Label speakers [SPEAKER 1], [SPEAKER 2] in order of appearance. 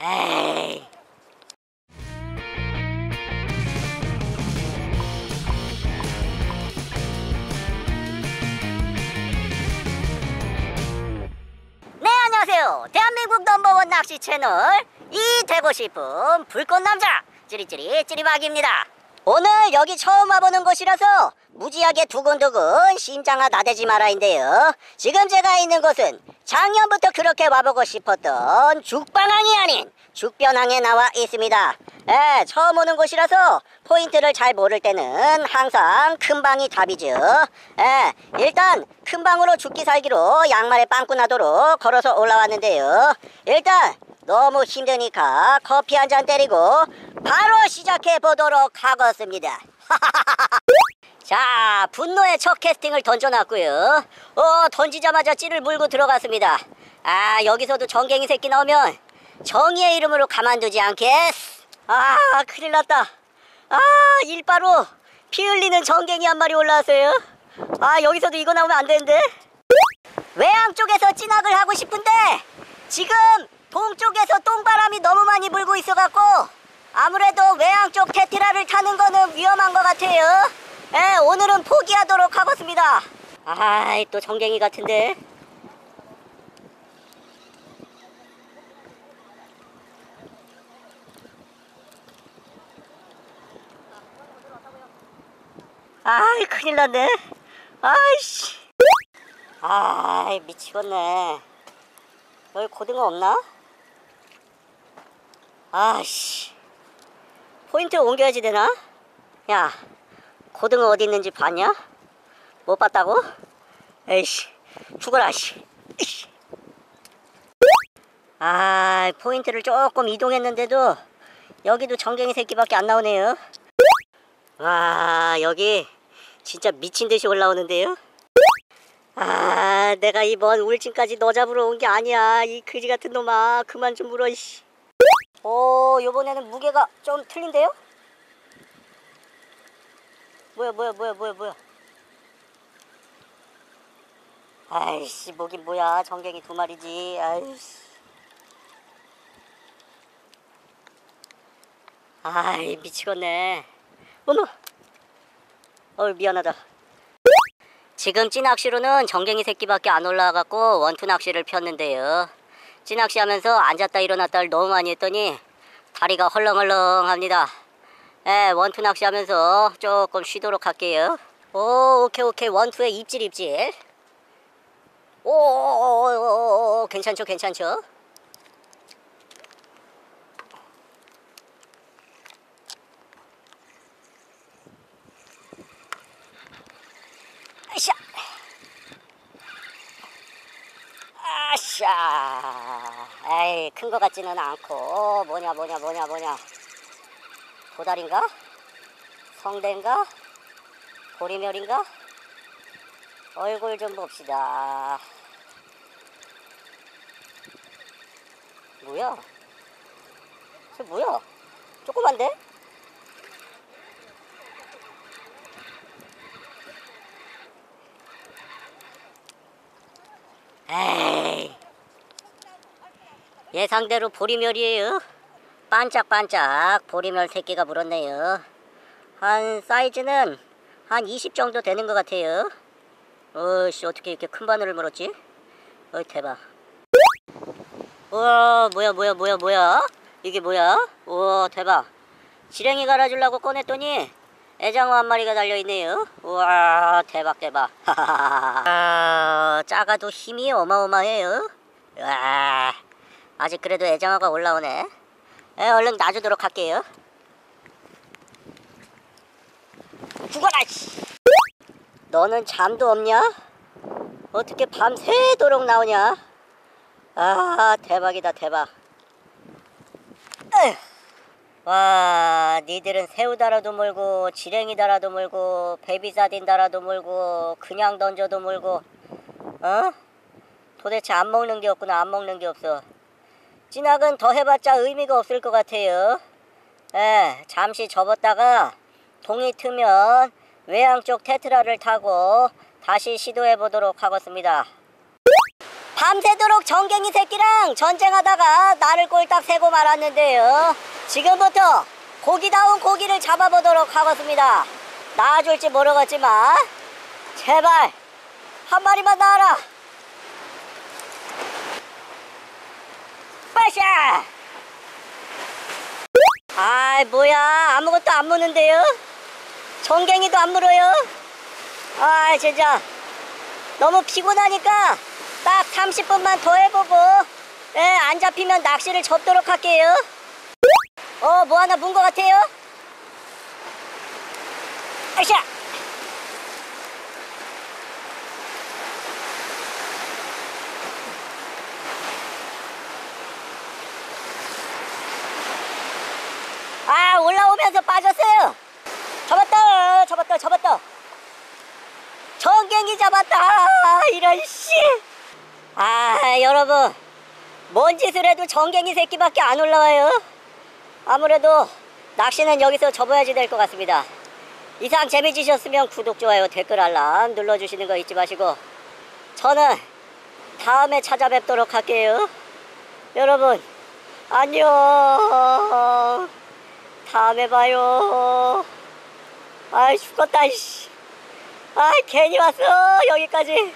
[SPEAKER 1] 에이. 네 안녕하세요 대한민국 넘버원 낚시 채널 이 되고 싶은 불꽃남자 찌리찌리 찌리박입니다 오늘 여기 처음 와보는 곳이라서 무지하게 두근두근 심장아 나대지 마라인데요. 지금 제가 있는 곳은 작년부터 그렇게 와보고 싶었던 죽방항이 아닌 죽변항에 나와 있습니다. 예, 처음 오는 곳이라서 포인트를 잘 모를 때는 항상 큰 방이 답이죠. 예, 일단 큰 방으로 죽기 살기로 양말에 빵꾸 나도록 걸어서 올라왔는데요. 일단 너무 힘드니까 커피 한 잔 때리고 바로 시작해 보도록 하겠습니다. 자, 분노의 첫 캐스팅을 던져놨고요. 어, 던지자마자 찌를 물고 들어갔습니다. 아, 여기서도 정갱이 새끼 나오면 정의의 이름으로 가만두지 않겠어. 아, 큰일 났다. 아, 일바로 피 흘리는 정갱이 한 마리 올라왔어요. 아, 여기서도 이거 나오면 안 되는데. 외항 쪽에서 찐학을 하고 싶은데 지금 동쪽에서 똥바람이 너무 많이 불고 있어갖고 아무래도 외항 쪽 테트라를 타는 거는 위험한 것 같아요. 예, 오늘은 포기하도록 하겠습니다. 아이 또 정갱이 같은데. 아이 큰일 났네. 아이씨. 아이 미치겠네. 여기 고등어 없나? 아씨 포인트 옮겨야지 되나? 야 고등어 어디 있는지 봤냐? 못 봤다고? 에이씨 죽어라 씨. 아 포인트를 조금 이동했는데도 여기도 정갱이 새끼밖에 안 나오네요 와 여기 진짜 미친듯이 올라오는데요 아, 내가 이번 울진까지 너 잡으러 온 게 아니야. 이 그지 같은 놈아. 그만 좀 물어, 이씨. 오, 요번에는 무게가 좀 틀린데요? 뭐야, 뭐야, 뭐야, 뭐야, 뭐야. 아이씨, 뭐긴 뭐야. 정갱이 두 마리지. 아이씨. 아이, 미치겠네. 어머. 어우, 미안하다. 지금 찌낚시로는 정갱이 새끼밖에 안 올라와갖고 원투 낚시를 폈는데요. 찌낚시 하면서 앉았다 일어났다를 너무 많이 했더니 다리가 헐렁헐렁합니다. 예, 원투 낚시 하면서 조금 쉬도록 할게요. 오, 오케이, 오케이. 원투에 입질, 입질. 오, 오, 오, 오 괜찮죠, 괜찮죠? 아샤. 에이, 큰 거 같지는 않고. 뭐냐, 뭐냐, 뭐냐, 뭐냐. 도다리인가? 성대인가? 보리멸인가? 얼굴 좀 봅시다. 뭐야? 저 뭐야? 조그만데? 에이. 예상대로 보리멸이에요. 반짝반짝 보리멸 새끼가 물었네요. 한 사이즈는 한 20 정도 되는 것 같아요. 어씨 어떻게 이렇게 큰 바늘을 물었지? 어이 대박. 우와 뭐야 뭐야 뭐야 뭐야? 이게 뭐야? 우와 대박. 지렁이 갈아주려고 꺼냈더니 애장어 한 마리가 달려있네요. 우와 대박 대박. 아, 작아도 힘이 어마어마해요. 와 아직 그래도 애장어가 올라오네. 에, 얼른 놔주도록 할게요. 죽어라 씨. 너는 잠도 없냐? 어떻게 밤새도록 나오냐? 아 대박이다 대박. 와, 니들은 새우 달아도 물고, 지렁이 달아도 물고, 베비사딘 달아도 물고, 그냥 던져도 물고, 어? 도대체 안 먹는 게 없구나, 안 먹는 게 없어. 찐학은 더 해봤자 의미가 없을 것 같아요. 예, 잠시 접었다가 동이 트면 외항 쪽 테트라를 타고 다시 시도해 보도록 하겠습니다. 밤새도록 정갱이 새끼랑 전쟁하다가 나를 꼴딱 세고 말았는데요. 지금부터 고기다운 고기를 잡아보도록 하겠습니다. 나아줄지 모르겠지만 제발 한 마리만 나와라. 빠샤! 아 뭐야 아무것도 안 무는데요? 정갱이도 안 물어요? 아 진짜 너무 피곤하니까 딱 30분만 더 해보고 예, 안 잡히면 낚시를 접도록 할게요 어 뭐 하나 문 것 같아요? 아샤 아 올라오면서 빠졌어요. 잡았다 잡았다 잡았다. 정갱이 잡았다. 이런 씨 아 여러분. 뭔 짓을 해도 정갱이 새끼밖에 안 올라와요. 아무래도 낚시는 여기서 접어야지 될 것 같습니다. 이상 재미지셨으면 구독 좋아요 댓글 알람 눌러주시는 거 잊지 마시고 저는 다음에 찾아뵙도록 할게요. 여러분 안녕 다음에 봐요. 아이 죽겠다 이씨. 아 괜히 왔어 여기까지